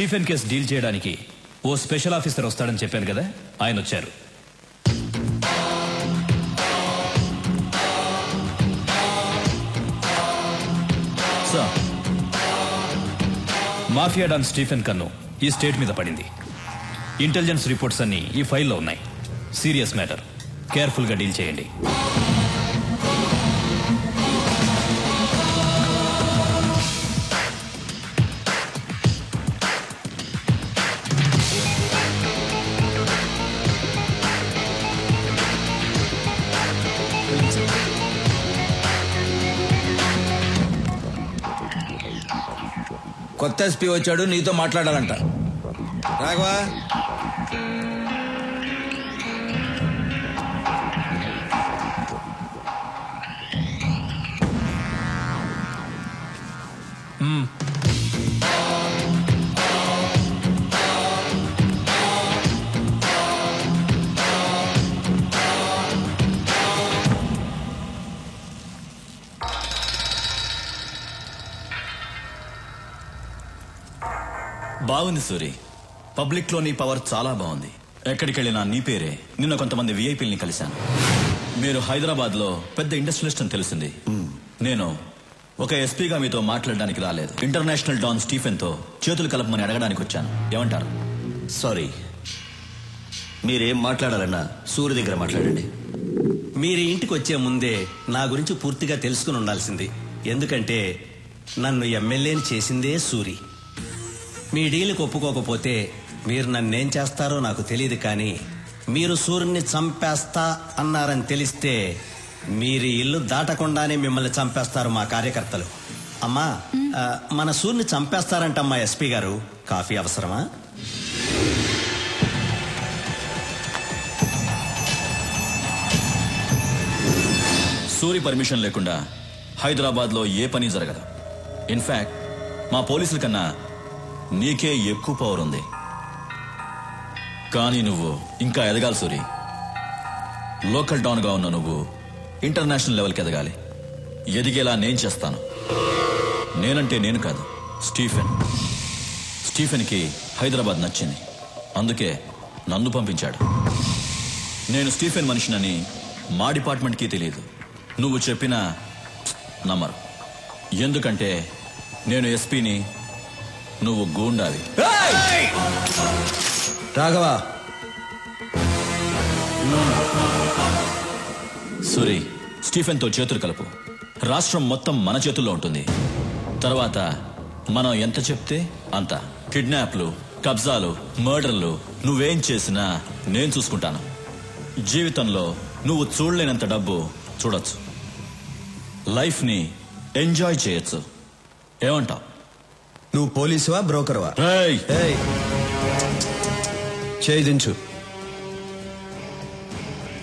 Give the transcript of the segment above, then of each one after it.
Stephen case deal చేయడానికి ఓ special officer వస్తాడని చెప్పాను కదా ఆయన వచ్చారు. సార్ మాఫియా డాన్ స్టీఫెన్ కన్ను ఈ స్టేట్ మీద పడింది. ఇంటెలిజెన్స్ రిపోర్ట్స్ అన్ని ఈ ఫైల్లో ఉన్నాయి. Serious matter. కేర్ఫుల్గా డీల్ చేయండి. కొత్త ఎస్పీ వచ్చాడు నీతో మాట్లాడాలంట. రాఘవా? బాగుంది సూరి. పబ్లిక్లో నీ పవర్ చాలా బాగుంది. ఎక్కడికి వెళ్ళినా నీ పేరే. నిన్న కొంతమంది విఐపీల్ని కలిశాను. మీరు హైదరాబాద్లో పెద్ద ఇండస్ట్రియలిస్ట్ అని తెలిసింది. నేను ఒక ఎస్పీగా మీతో మాట్లాడడానికి రాలేదు. ఇంటర్నేషనల్ డాన్ స్టీఫెన్తో చేతులు కలపమని అడగడానికి వచ్చాను. ఏమంటారు? సారీ. మీరేం మాట్లాడాలన్నా సూర్య దగ్గర మాట్లాడండి. మీరు ఇంటికి వచ్చే ముందే నా గురించి పూర్తిగా తెలుసుకుని ఉండాల్సింది. ఎందుకంటే నన్ను ఎమ్మెల్యేని చేసిందే సూరి. మీ డీల్కి ఒప్పుకోకపోతే మీరు నన్నేం చేస్తారో నాకు తెలియదు కానీ మీరు సూర్యుని చంపేస్తా అన్నారని తెలిస్తే మీరు ఇల్లు దాటకుండానే మిమ్మల్ని చంపేస్తారు మా కార్యకర్తలు. అమ్మా మన సూర్యుని చంపేస్తారంటమ్మా ఎస్పీ గారు. కాఫీ అవసరమా? సూరి పర్మిషన్ లేకుండా హైదరాబాద్లో ఏ పని జరగదు. ఇన్ఫాక్ట్ మా పోలీసుల కన్నా నీకే ఎక్కువ పవర్ ఉంది. కానీ నువ్వు ఇంకా ఎదగాలి సూరి. లోకల్ టౌన్గా ఉన్న నువ్వు ఇంటర్నేషనల్ లెవెల్కి ఎదగాలి. ఎదిగేలా నేను చేస్తాను. నేనంటే నేను కాదు స్టీఫెన్. స్టీఫెన్కి హైదరాబాద్ నచ్చింది. అందుకే నన్ను పంపించాడు. నేను స్టీఫెన్ మనిషినని మా డిపార్ట్మెంట్కి తెలియదు. నువ్వు చెప్పినా నమ్మరు. ఎందుకంటే నేను ఎస్పీని నువ్వు గూండావి రాఘవా. సురి స్టీఫెన్తో చేతులు కలుపు. రాష్ట్రం మొత్తం మన చేతుల్లో ఉంటుంది. తర్వాత మనం ఎంత చెప్తే అంత. కిడ్నాప్లు కబ్జాలు మర్డర్లు నువ్వేం చేసినా నేను చూసుకుంటాను. జీవితంలో నువ్వు చూడలేనంత డబ్బు చూడొచ్చు. లైఫ్ని ఎంజాయ్ చేయొచ్చు. ఏమంటావు? నువ్వు పోలీసువా బ్రోకర్వా? రేయ్ ఏయ్. చేయి దించు.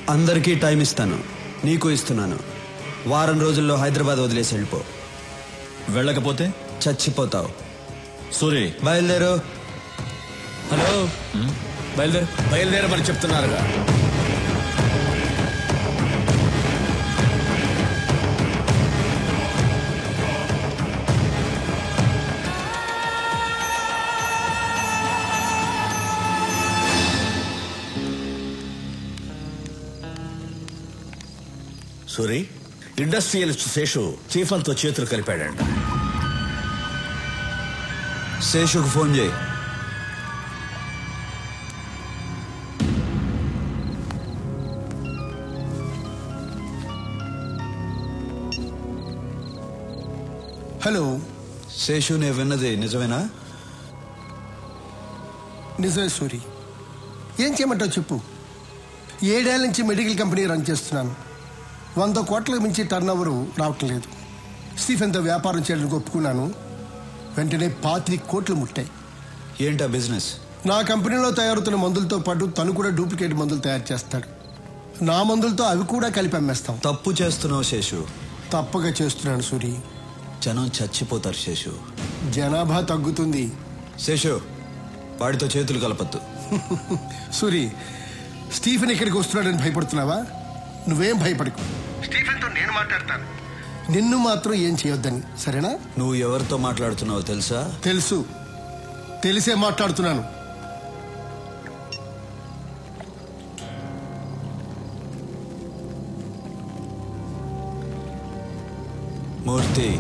అందరికీ టైం ఇస్తాను. నీకు ఇస్తున్నాను. వారం రోజుల్లో హైదరాబాద్ వదిలేసి వెళ్ళిపో. వెళ్ళకపోతే? చచ్చిపోతావు. సూరి. బయలుదేరు. హలో. బయలుదేరు. బయలుదేరమని చెప్తున్నారుగా. సూరి ఇండస్ట్రియలిస్ట్ శేషు చీఫన్తో చేతులు కలిపాడంట. శేషుకు ఫోన్ చేయి. హలో. శేషు నేను విన్నది నిజమేనా? నిజమే సూరి. ఏం చేయమంటావు చెప్పు? ఏడేళ్ళ నుంచి మెడికల్ కంపెనీ రన్ చేస్తున్నాను. వంద కోట్లకు మించి టర్న్ ఓవర్ రావటం లేదు స్టీఫెన్తో వ్యాపారం చేయడానికి ఒప్పుకున్నాను. వెంటనే పాతి కోట్లు ముట్టాయి. ఏంటా బిజినెస్? నా కంపెనీలో తయారవుతున్న మందులతో పాటు తను కూడా డూప్లికేట్ మందులు తయారు చేస్తాడు. నా మందులతో అవి కూడా కలిపి అమ్మేస్తాం. తప్పు చేస్తున్నావు శేషు. తప్పగా చేస్తున్నాను సూరి. జనం చచ్చిపోతారు శేషు. జనాభా తగ్గుతుంది. శేషు వాడితో చేతులు కలపద్దు. సూరి స్టీఫెన్ ఇక్కడికి వస్తున్నాడని భయపడుతున్నావా? నువ్వేం భయపడకు. స్టీఫెన్తో నేను మాట్లాడతాను. నిన్ను మాత్రం ఏం చేయొద్దని సరేనా? నువ్వు ఎవరితో మాట్లాడుతున్నావో తెలుసా? తెలుసు. తెలిసే మాట్లాడుతున్నాను. మూర్తి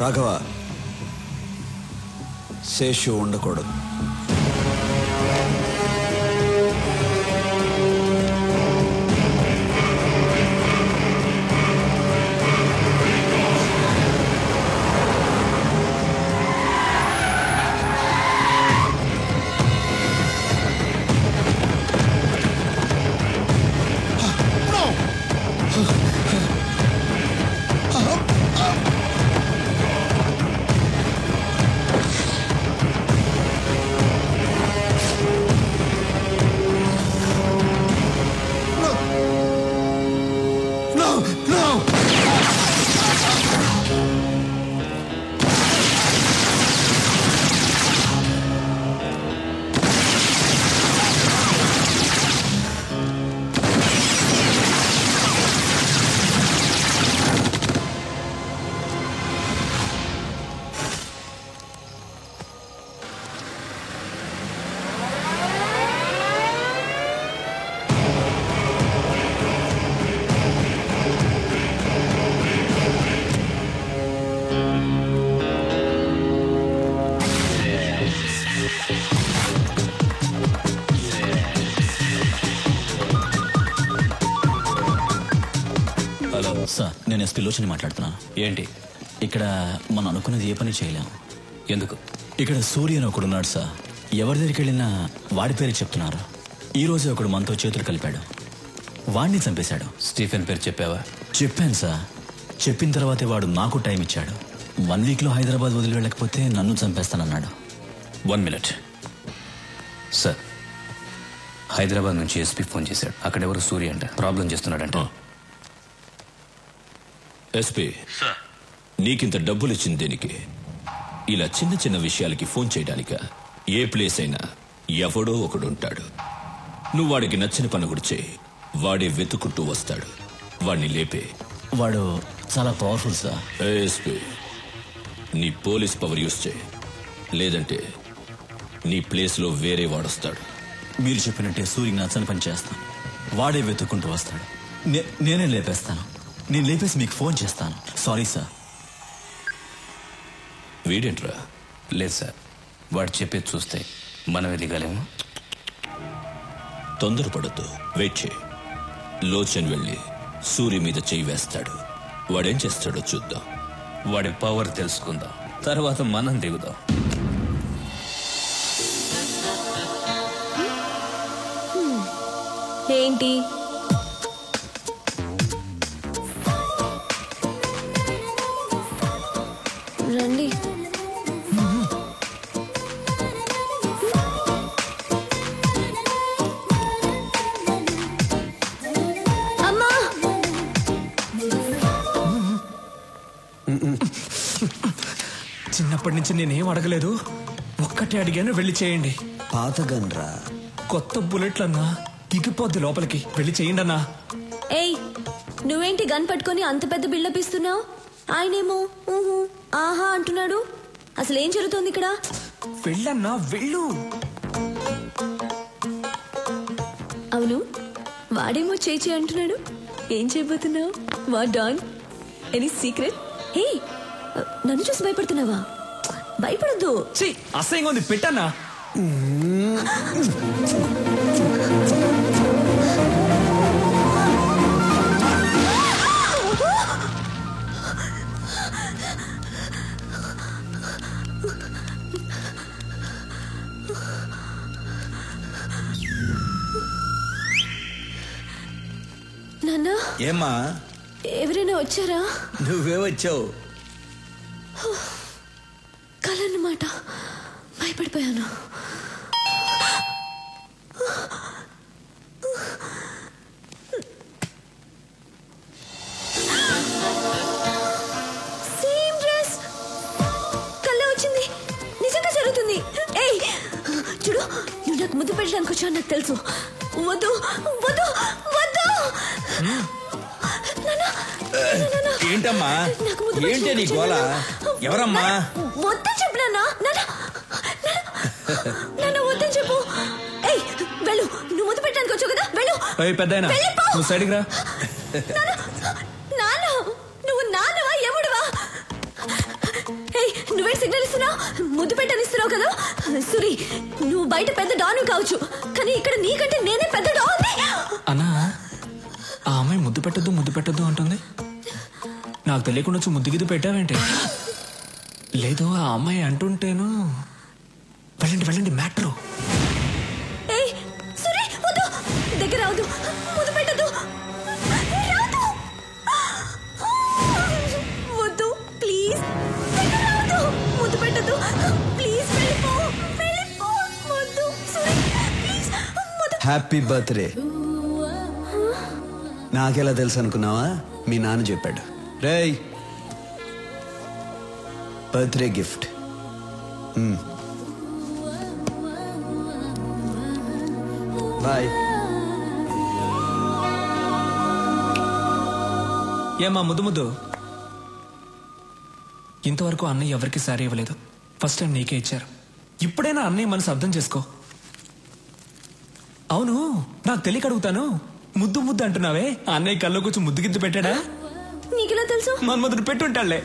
రాఘవ శేషు ఉండకూడదు No, no! సార్ నేను ఎస్పీ లోచని మాట్లాడుతున్నాను ఏంటి? ఇక్కడ మనం అనుకున్నది ఏ పని చేయలేం. ఎందుకు? ఇక్కడ సూర్య అని ఒకడున్నాడు సార్. ఎవరి దగ్గరికి వెళ్ళినా వాడి పేరే చెప్తున్నారు. ఈ రోజు ఒకడు మనతో చేతులు కలిపాడు. వాడిని చంపేశాడు. స్టీఫెన్ పేరు చెప్పావా? చెప్పాను సార్. చెప్పిన తర్వాతే వాడు నాకు టైం ఇచ్చాడు. వన్ వీక్లో హైదరాబాద్ వదిలి వెళ్ళకపోతే నన్ను చంపేస్తానన్నాడు. One minute. సార్ హైదరాబాద్ నుంచి ఎస్పీ ఫోన్ చేశాడు. అక్కడెవరు సూర్య అంట. ప్రాబ్లం చేస్తున్నాడంట. ఎస్పీ. నీకింత డబ్బులు ఇచ్చింది దేనికి? ఇలా చిన్న చిన్న విషయాలకి ఫోన్ చేయడానిక ఏ ప్లేస్ అయినా ఎవడో ఒకడు ఉంటాడు నువ్వు వాడికి నచ్చిన పని కూడా చేయి వాడే వెతుకుంటూ వస్తాడు. వాడిని లేపే. వాడు చాలా పవర్ఫుల్ సార్. ఎస్పీ నీ పోలీస్ పవర్ యూస్ చేయి. లేదంటే నీ ప్లేస్లో వేరే వాడొస్తాడు. మీరు చెప్పినట్టే సూర్యకి నచ్చని పని చేస్తాను. వాడే వెతుక్కుంటూ వస్తాడు. నే- నేనే లేపేస్తాను. నేను లేపేసి మీకు ఫోన్ చేస్తాను. సారీ సార్ వీడేంట్రా? లేదు సార్ వాడు చెప్పేది చూస్తే మనం ఎదిగలేము తొందరపడద్దు. వెయిట్ చేయి. లోచన్ వెళ్ళి సూర్య మీద చేయి వేస్తాడు. వాడేం చేస్తాడో చూద్దాం. వాడి పవర్ తెలుసుకుందాం. తర్వాత మనం దిగుదాం. ఏంటి? అమ్మా! చిన్నప్పటి నుంచి నేనేం అడగలేదు. ఒక్కటే అడిగాను వెళ్ళి చేయండి. పాత గన్రా కొత్త బుల్లెట్లన్నా దిగిపోద్ది లోపలికి. వెళ్ళి చేయండి అన్నా ఏయ్ నువ్వేంటి గన్ పట్టుకొని అంత పెద్ద బిల్డప్ ఇస్తున్నావు? ఆయనేమో ఊహు ఆహా అంటున్నాడు. అసలు ఏం జరుగుతోంది ఇక్కడ? వెళ్ళన్నా వెళ్ళు. అవును వాడేమో చేచి అంటున్నాడు. ఏం చేయబోతున్నావు? వా డాన్? Any secret? హే నన్ను చూసి భయపడుతున్నావా? భయపడద్దు. అసహ్యంగా ఉంది పెట్టన్నా. నాన్న? ఏమ్మా? ఎవరైనా వచ్చారా? నువ్వే వచ్చావు. కలన్నమాట. భయపడిపోయాను. సేమ్ డ్రెస్ కళ్ళ వచ్చింది. నిజంగా జరుగుతుంది. ఏయ్! చూడు నువ్వు నాకు ముద్దు పెట్టడానికి వచ్చావు నాకు తెలుసు. వద్దు వద్దు వద్దు! ఏంటమ్మా? ఏంటి నీ గోల? ఎవరమ్మా? వద్దని చెప్పు నాన్న వద్దని చెప్పు. ఏయ్ వెళ్ళు. నువ్వు ముద్దు పెట్టడానికి వచ్చావు కదా? వెళ్ళు. వెళ్ళిపో. నువ్వు సైడ్కి రా. నాన్న నువ్వు నాన్నవా ఎవడువా నువ్వే సిగ్నల్ ఇస్తున్నావు? ముద్దు పెట్టని ఇస్తున్నావు కదా? సురి నువ్వు బయట పెద్ద డాను కావచ్చు. కానీ ఇక్కడ నీకంటే నేనే పెద్ద డాన్ అన్నా అమ్మాయి ముద్దు పెట్టద్దు ముద్దు పెట్టద్దు అంటుంది. నాకు తెలియకుండా వచ్చి ముద్దు గిద్దు పెట్టావేంటి? లేదు ఆ అమ్మాయి అంటుంటేను. వెళ్ళండి వెళ్ళండి మ్యాటర్. ఏయ్ సురి వద్దు. దగ్గర రావద్దు. ముద్దు వద్దు ప్లీజ్. దగ్గర ముద్దు ప్లీజ్ వెళ్ళిపో వెళ్ళిపో. వద్దు హ్యాపీ బర్త్డే నాకెలా తెలుసు అనుకున్నావా? మీ నాన్న చెప్పాడు. రేయ్! Birthday gift. బాయ్. ఏమా ముద్దు ముద్దు. ఇంతవరకు అన్నయ్య ఎవరికి సారీ ఇవ్వలేదు. ఫస్ట్ టైం నీకే ఇచ్చారు. ఇప్పుడైనా అన్నయ్య మనసు అర్థం చేసుకో. అవును నాకు తెలియక అడుగుతాను. ముద్దు ముద్దు అంటున్నావే? అన్నయ్య కల్లో కూర్చొని ముద్దు గిద్దు పెట్టాడా? నీకెలా తెలుసు? మన్మధుడు పెట్టుంటాళ్ళే